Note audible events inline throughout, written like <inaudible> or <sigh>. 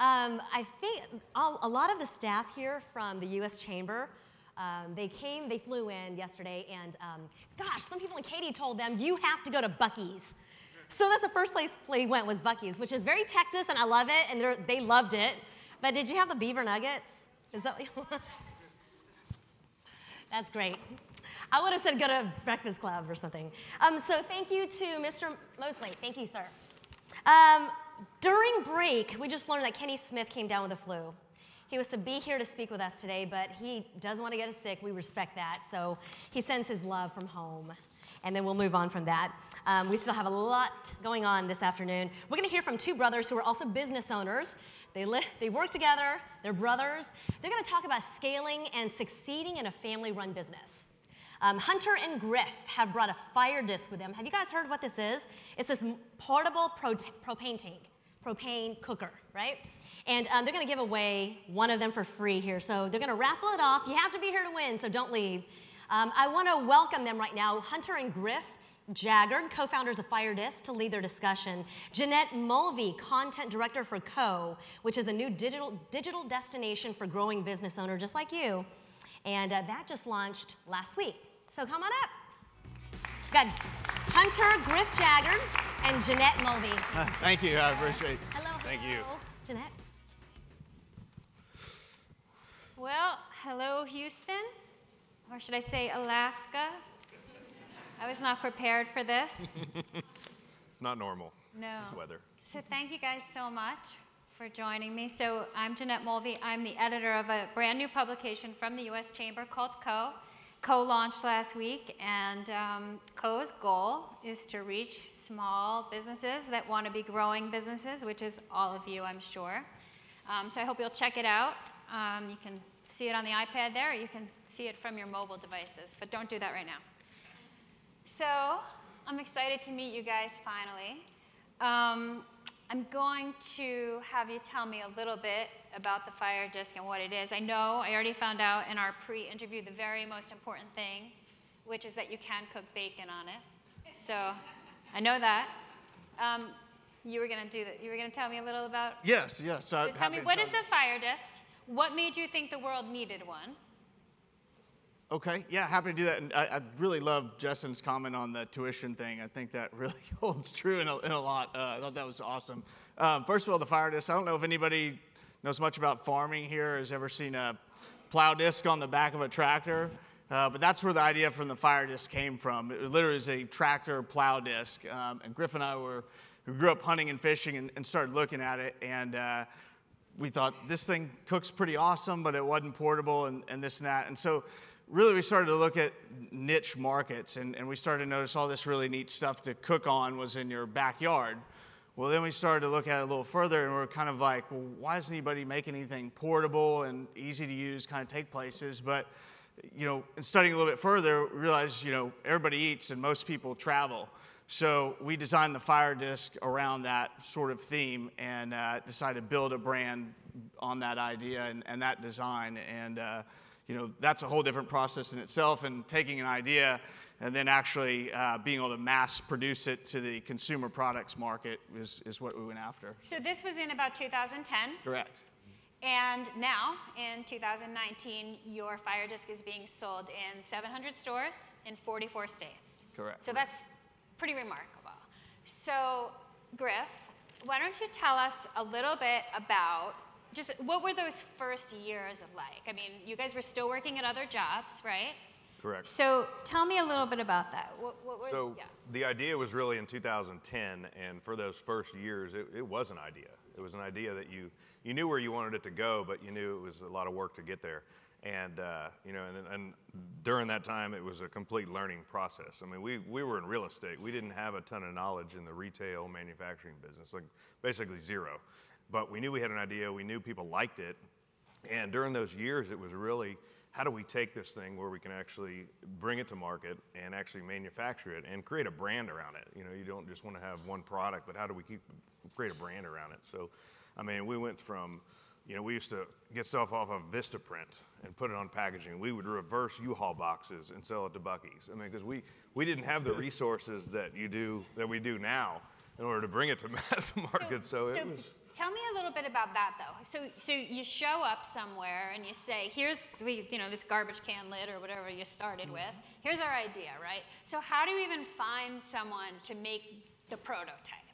Um, I think a lot of the staff here from the U.S. Chamber, um, they came, they flew in yesterday, and um, gosh, some people in Katy told them, you have to go to Buc-ee's. So that's the first place they went was Buc-ee's, which is very Texas, and I love it, and they loved it. But did you have the beaver nuggets? Is that That's great. I would have said go to Breakfast Club or something. Um, so thank you to Mr. Mosley. Thank you, sir. Um, during break, we just learned that Kenny Smith came down with a flu. He was to be here to speak with us today, but he doesn't want to get us sick. We respect that. So he sends his love from home. And then we'll move on from that. Um, we still have a lot going on this afternoon. We're going to hear from two brothers who are also business owners. They, they work together, they're brothers. They're going to talk about scaling and succeeding in a family run business. Um, Hunter and Griff have brought a fire disc with them. Have you guys heard what this is? It's this portable pro- propane tank, propane cooker, right? And um, they're going to give away one of them for free here. So they're going to raffle it off. You have to be here to win, so don't leave. Um, I want to welcome them right now, Hunter and Griff. Jaggard, co-founders of FireDisc, to lead their discussion. Jeanette Mulvey, content director for Co, which is a new digital, digital destination for growing business owners just like you. And uh, that just launched last week. So come on up. Got Hunter Griff Jaggard and Jeanette Mulvey. Uh, <laughs> thank you. I appreciate it. Hello. Thank you. Jeanette. Well, hello, Houston. Or should I say Alaska? I was not prepared for this. <laughs> it's not normal. No. This weather. So thank you guys so much for joining me. So I'm Jeanette Mulvey. I'm the editor of a brand new publication from the U.S. Chamber called Co. Co launched last week, and um, Co's goal is to reach small businesses that want to be growing businesses, which is all of you, I'm sure. Um, so I hope you'll check it out. Um, you can see it on the iPad there, you can see it from your mobile devices, but don't do that right now. So I'm excited to meet you guys finally. Um, I'm going to have you tell me a little bit about the fire disc and what it is. I know I already found out in our pre-interview the very most important thing, which is that you can cook bacon on it. So I know that. Um, you were going to do that. You were going to tell me a little about. Yes, yes. So tell me, what is the fire disc? What made you think the world needed one? Okay, yeah, happy to do that. And I, I, really love Justin's comment on the tuition thing. I think that <laughs> really holds true in a, in a lot. Uh, I thought that was awesome. Um, first of all, the fire disc. I don't know if anybody knows much about farming here, has ever seen a plow disc on the back of a tractor. Uh, but that's where the idea from the fire disc came from. It literally is a tractor plow disc. Um, and Griff and I were, we grew up hunting and fishing and, and started looking at it. And uh, we thought this thing cooks pretty awesome, but it wasn't portable and, and this and that. And so really we started to look at niche markets and, and we started to notice all this really neat stuff to cook on was in your backyard. Well, then we started to look at it a little further and we are kind of like, well, why doesn't anybody make anything portable and easy to use, kind of take places? But, you know, in studying a little bit further, we realized, you know, everybody eats and most people travel. So we designed the Fire Disc around that sort of theme and uh, decided to build a brand on that idea and, and that design. And, uh, you know, that's a whole different process in itself. And taking an idea and then actually uh, being able to mass produce it to the consumer products market is, is what we went after. So this was in about 2010? Correct. And now, in 2019, your Fire Disc is being sold in 700 stores in 44 states. Correct. So that's pretty remarkable. So, Griff, why don't you tell us a little bit about just what were those first years like? I mean, you guys were still working at other jobs, right? Correct. So tell me a little bit about that. What, what were, so yeah. the idea was really in 2010, and for those first years, it, it was an idea. It was an idea that you you knew where you wanted it to go, but you knew it was a lot of work to get there. And uh, you know, and, and during that time, it was a complete learning process. I mean, we we were in real estate. We didn't have a ton of knowledge in the retail manufacturing business, like basically zero. But we knew we had an idea, we knew people liked it. And during those years, it was really how do we take this thing where we can actually bring it to market and actually manufacture it and create a brand around it? You know, you don't just want to have one product, but how do we keep create a brand around it? So, I mean, we went from you know, we used to get stuff off of Vistaprint and put it on packaging. We would reverse U-Haul boxes and sell it to Buc-ee's. I mean, because we, we didn't have the resources that you do that we do now in order to bring it to <laughs> mass market. So, it was. Tell me a little bit about that, though. So, so you show up somewhere and you say, "Here's the, you know this garbage can lid or whatever you started Mm-hmm. with. Here's our idea, right?" So, how do you even find someone to make the prototype?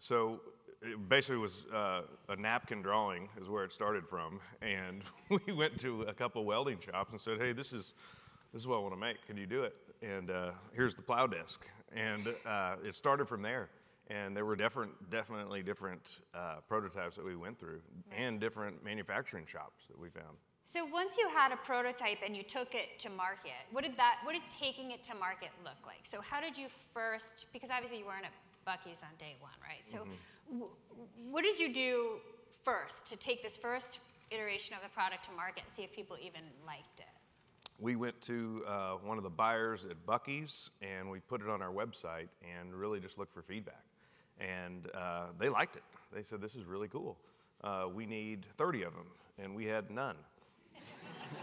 So it basically was uh, a napkin drawing is where it started from, and <laughs> we went to a couple welding shops and said, "Hey, this is this is what I want to make. Can you do it?" And uh, here's the plow disc, and uh, it started from there. And there were different, definitely different uh, prototypes that we went through, and different manufacturing shops that we found. So once you had a prototype and you took it to market, what did that what did taking it to market look like? So how did you first because obviously you weren't at Buc-ee's on day 1, right? So w- what did you do first to take this first iteration of the product to market and see if people even liked it? We went to uh, one of the buyers at Buc-ee's and we put it on our website and really just looked for feedback. And uh, they liked it. They said, This is really cool. Uh, we need 30 of them, and we had none.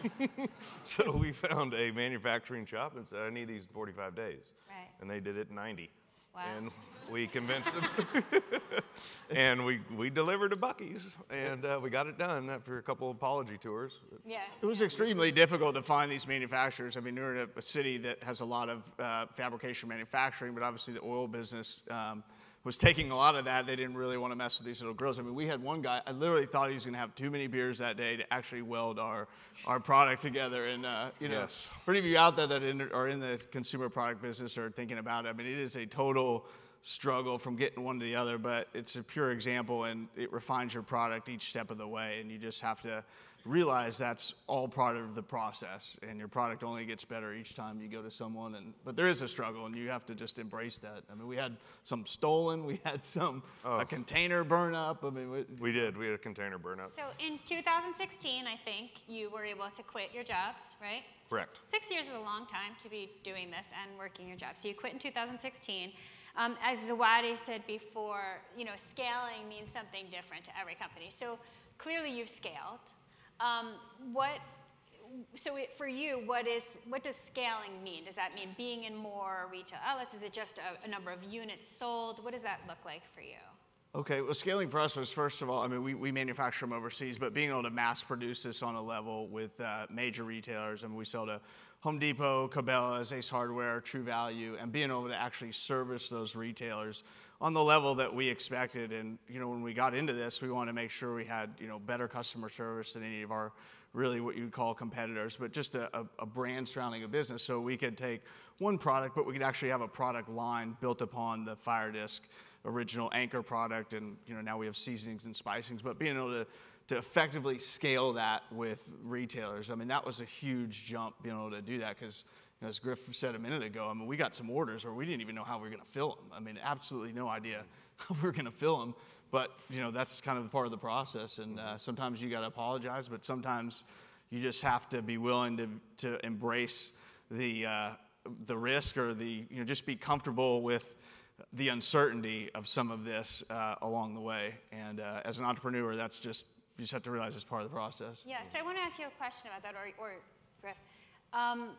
<laughs> so we found a manufacturing shop and said, I need these in 45 days. Right. And they did it in 90. Wow. And we convinced them. <laughs> and we, we delivered to Buc-ee's, and uh, we got it done after a couple of apology tours. Yeah. It was extremely difficult to find these manufacturers. I mean, we're in a, a city that has a lot of uh, fabrication manufacturing, but obviously the oil business um, was taking a lot of that. They didn't really want to mess with these little grills. I mean, we had one guy, I literally thought he was going to have too many beers that day to actually weld our, our product together. And, uh, you know, Yes. for any of you out there that in, are in the consumer product business or thinking about it, I mean, it is a total struggle from getting one to the other, but it's a pure example and it refines your product each step of the way. And you just have to realize that's all part of the process and your product only gets better each time you go to someone. And, but there is a struggle and you have to just embrace that. I mean, we had some stolen, <laughs> we had some, a container burn up. I mean, we, We did. We had a container burn up. So in 2016, I think you were able to quit your jobs, right? So Correct. Six years is a long time to be doing this and working your job. So you quit in 2016. Um, as Zawadi said before, you know, scaling means something different to every company. So clearly you've scaled. Um, what? So it, for you, what is what does scaling mean? Does that mean being in more retail outlets? Is it just a, a number of units sold? What does that look like for you? Okay, well, scaling for us was first of all, I mean, we, we manufacture them overseas, but being able to mass produce this on a level with uh, major retailers, I mean, we sell to Home Depot, Cabela's, Ace Hardware, True Value, and being able to actually service those retailers on the level that we expected. And, you know, when we got into this, we wanted to make sure we had, you know, better customer service than any of our really what you'd call competitors, but just a, a, a brand surrounding a business. So we could take one product, but we could actually have a product line built upon the Fire Disc original anchor product, and you know now we have seasonings and spicings. But being able to to effectively scale that with retailers, I mean that was a huge jump being able to do that because. You know, as Griff said a minute ago, I mean, we got some orders where we didn't even know how we were going to fill them. I mean, absolutely no idea <laughs> how we were going to fill them. But you know, that's kind of part of the process. And uh, sometimes you got to apologize, but sometimes you just have to be willing to to embrace the uh, the risk or the you know just be comfortable with the uncertainty of some of this uh, along the way. And uh, as an entrepreneur, that's just you just have to realize it's part of the process. Yeah, so I want to ask you a question about that, or, or Griff. Um,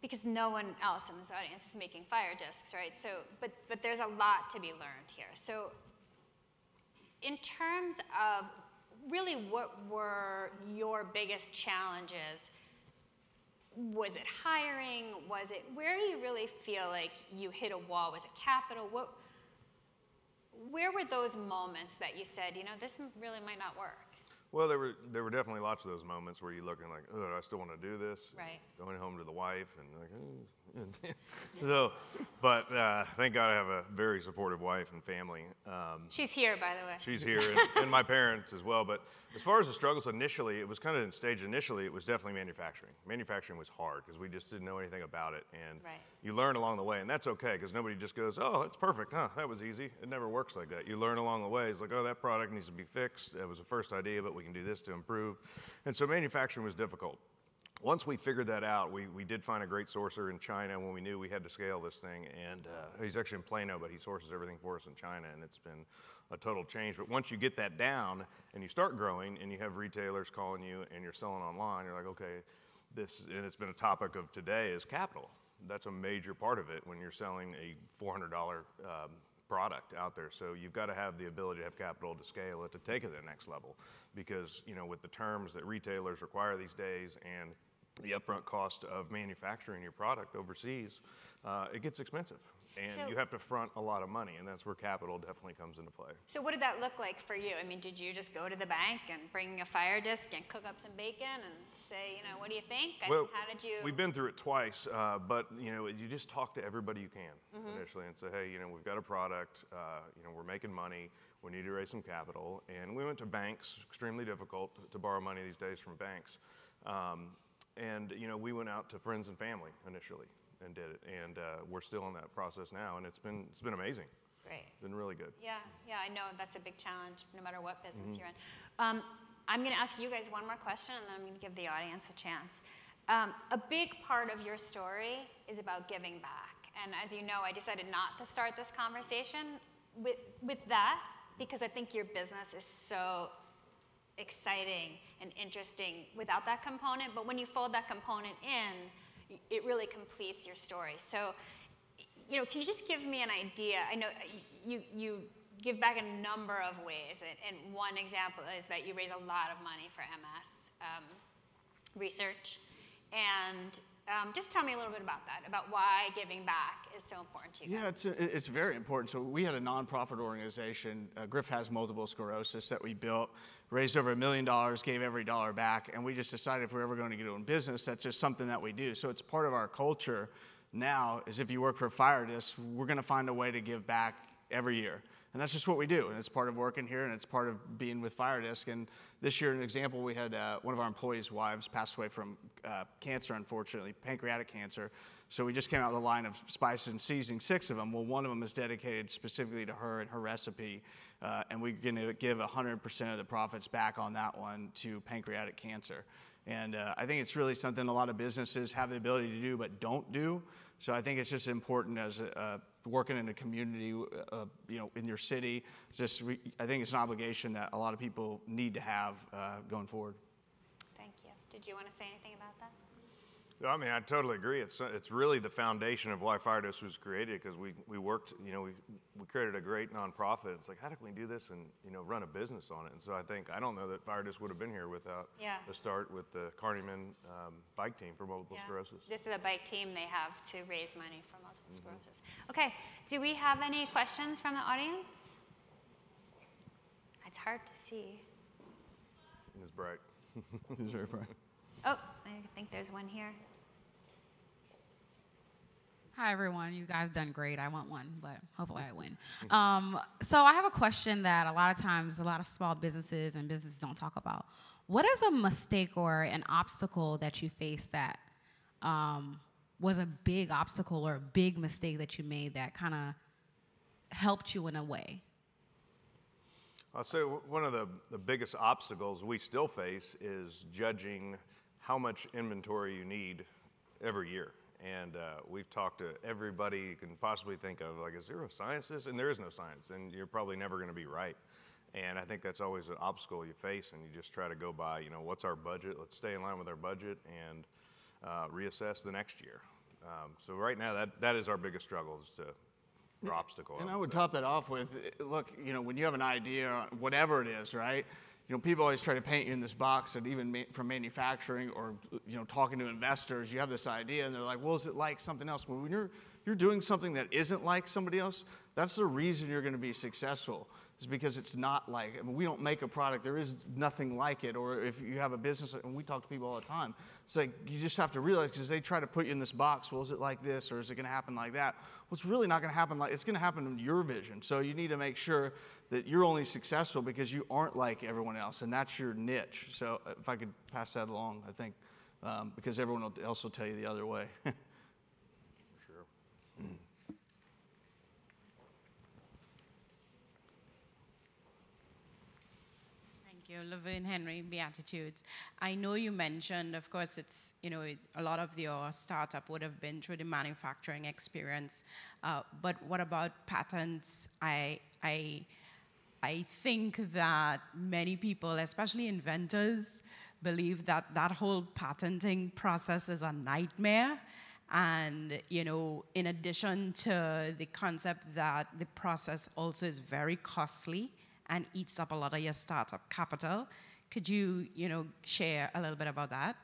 because no one else in this audience is making fire discs, right? So, but, but there's a lot to be learned here. So, in terms of really what were your biggest challenges? Was it hiring? Was it, where do you really feel like you hit a wall? Was it capital? What, where were those moments that you said, you know, this really might not work? Well, there were there were definitely lots of those moments where you're looking like, oh, do I still want to do this? Right. Going home to the wife and like, oh. <laughs> so, but uh, thank God I have a very supportive wife and family. Um, She's here, by the way. She's here, and, and my parents as well. But as far as the struggles initially, it was kind of in stage initially, it was definitely manufacturing. Manufacturing was hard because we just didn't know anything about it. And Right. you learn along the way, and that's okay because nobody just goes, oh, that's perfect, huh? That was easy. It never works like that. You learn along the way. It's like, oh, that product needs to be fixed. That was the first idea, but we can do this to improve. And so manufacturing was difficult once we figured that out, we, we did find a great sourcer in China when we knew we had to scale this thing. And uh, he's actually in Plano, but he sources everything for us in China, and it's been a total change. But once you get that down and you start growing and you have retailers calling you and you're selling online, you're like, okay, this, and it's been a topic of today, is capital. That's a major part of it when you're selling a $400 um, product out there. So you've got to have the ability to have capital to scale it to take it to the next level, because you know with the terms that retailers require these days and the upfront cost of manufacturing your product overseas, uh, it gets expensive, and So- you have to front a lot of money, and that's where capital definitely comes into play. So what did that look like for you? I mean, did you just go to the bank and bring a fire disc and cook up some bacon and say, you know, what do you think? I mean, how did you? We've been through it twice, uh, but you know, you just talk to everybody you can Mm-hmm. initially and say, hey, you know, we've got a product, uh, you know, we're making money, we need to raise some capital, and we went to banks. Extremely difficult to borrow money these days from banks, um, and you know, we went out to friends and family initially and did it, and uh, we're still in that process now, and it's been it's been amazing. Great. It's been really good. Yeah, yeah, I know that's a big challenge no matter what business Mm-hmm. you're in. Um, I'm going to ask you guys one more question and then I'm going to give the audience a chance. Um, a big part of your story is about giving back. And as you know, I decided not to start this conversation with, with that because I think your business is so exciting and interesting without that component. But when you fold that component in, it really completes your story. So, you know, can you just give me an idea? I know you you give back a number of ways, and, and one example is that you raise a lot of money for MS um, research, and um, just tell me a little bit about that, about why giving back is so important to you. Guys. Yeah, it's, it- it's very important. So we had a nonprofit organization. Uh, Griff has multiple sclerosis that we built, raised over a million dollars, gave every dollar back, and we just decided if we're ever going to get in business, that's just something that we do. So it's part of our culture now. Is if you work for Firedisc, we're going to find a way to give back every year. And that's just what we do. And it's part of working here and it's part of being with Firedisc. And this year, an example, we had uh, one of our employees' wives passed away from uh, cancer, unfortunately, pancreatic cancer. So we just came out with a line of spices and seasoning, six of them. Well, one of them is dedicated specifically to her and her recipe. Uh, and we're going to give 100% of the profits back on that one to pancreatic cancer. And uh, I think it's really something a lot of businesses have the ability to do but don't do. So I think it's just important as uh, working in a community, uh, you know, in your city. Just re- I think it's an obligation that a lot of people need to have uh, going forward. Thank you. Did you want to say anything about that? I mean, I totally agree. It's, it's really the foundation of why Firedisc was created because we, we worked, you know, we, we created a great nonprofit. It's like, how did we do this and, you know, run a business on it? And so I think, I don't know that Firedisc would have been here without Yeah. the start with the Carneyman um, bike team for multiple Yeah. sclerosis. This is a bike team they have to raise money for multiple Mm-hmm. sclerosis. Okay, do we have any questions from the audience? It's hard to see. It's bright. <laughs> It's very bright. Oh, I think there's one here. Hi, everyone. You guys done great. I want one, but hopefully I win. Um, so I have a question that a lot of times a lot of small businesses and businesses don't talk about. What is a mistake or an obstacle that you faced that um, was a big obstacle or a big mistake that you made that kind of helped you in a way? I'll say one of the, the biggest obstacles we still face is judging how much inventory you need every year. And uh, we've talked to everybody you can possibly think of, like, is there a science to this? And there is no science, and you're probably never going to be right. And I think that's always an obstacle you face, and you just try to go by, you know, what's our budget? Let's stay in line with our budget and uh, reassess the next year. Um, so right now, that, that is our biggest struggle, is to, or obstacle. And I would would top that off with, look, you know, when you have an idea, whatever it is, right? You know, people always try to paint you in this box, and even ma- from manufacturing or you know, talking to investors, you have this idea, and they're like, "Well, is it like something else?" Well, when you're you're doing something that isn't like somebody else, that's the reason you're going to be successful. Is because it's not like. I mean, we don't make a product. There is nothing like it. Or if you have a business, and we talk to people all the time, it's like you just have to realize because they try to put you in this box. Well, is it like this, or is it going to happen like that? Well, it's really not going to happen like. It's going to happen in your vision. So you need to make sure that you're only successful because you aren't like everyone else, and that's your niche. So uh, if I could pass that along, I think um, because everyone else will tell you the other way. <laughs> Sure. Thank you, Laverne Henry, Beatitudes. I know you mentioned, of course, it's, you know, it, a lot of your startup would have been through the manufacturing experience. Uh, but what about patents? I, I, I think that many people, especially inventors, believe that that whole patenting process is a nightmare. And, you know, in addition to the concept that the process also is very costly and eats up a lot of your startup capital, could you, you know, share a little bit about that?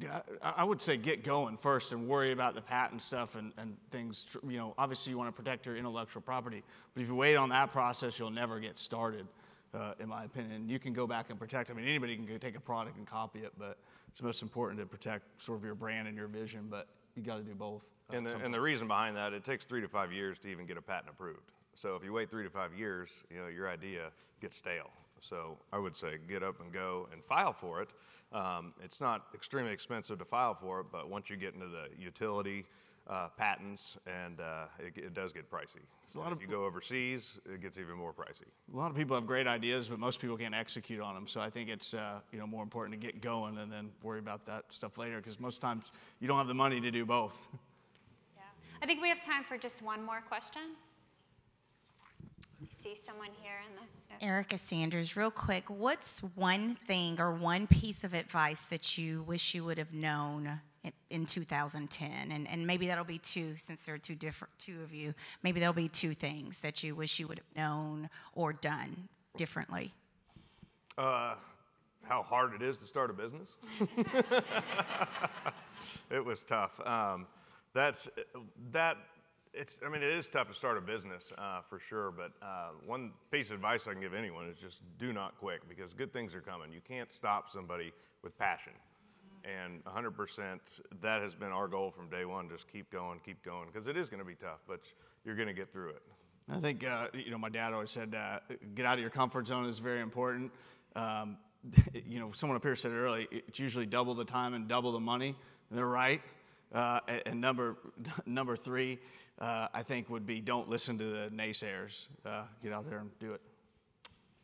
Yeah, I I would say get going first and worry about the patent stuff and, and things. You know, obviously you want to protect your intellectual property, but if you wait on that process, you'll never get started, uh, in my opinion. You can go back and protect. I mean, anybody can go take a product and copy it, but it's most important to protect sort of your brand and your vision. But you got to do both. uh, And the, and the reason behind that, it takes three to five years to even get a patent approved. So if you wait three to five years, you know, your idea gets stale. So I would say get up and go and file for it. Um, it's not extremely expensive to file for it, but once you get into the utility uh, patents, and uh, it, it does get pricey. a lot if of- you go overseas, it gets even more pricey. a lot of people have great ideas, but most people can't execute on them. So I think it's uh, you know more important to get going and then worry about that stuff later because most times you don't have the money to do both. Yeah. I think we have time for just one more question. I see someone here in the. Erica Sanders, real quick, what's one thing or one piece of advice that you wish you would have known in, in 2010? And, and maybe that'll be two, since there are two different, two of you. Maybe there'll be two things that you wish you would have known or done differently. Uh, how hard it is to start a business. <laughs> <laughs> it was tough. Um, that's that. It's. I mean, it is tough to start a business uh, for sure. But uh, one piece of advice I can give anyone is just do not quit because good things are coming. You can't stop somebody with passion. And 100%, that has been our goal from day one. Just keep going, keep going, because it is going to be tough, but you're going to get through it. I think uh, you know my dad always said uh, get out of your comfort zone is very important. Um, <laughs> you know, someone up here said it earlier. It's usually double the time and double the money. And they're right. Uh, and, and number <laughs> number three, uh, I think would be don't listen to the naysayers. Uh, get out there and do it.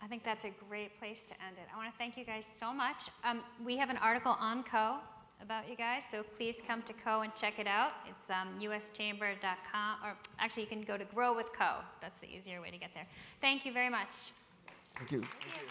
I think that's a great place to end it. I want to thank you guys so much. Um, we have an article on Co about you guys, so please come to Co and check it out. It's um, uschamber.com, or actually, you can go to Grow with Co. That's the easier way to get there. Thank you very much. Thank you. Thank you.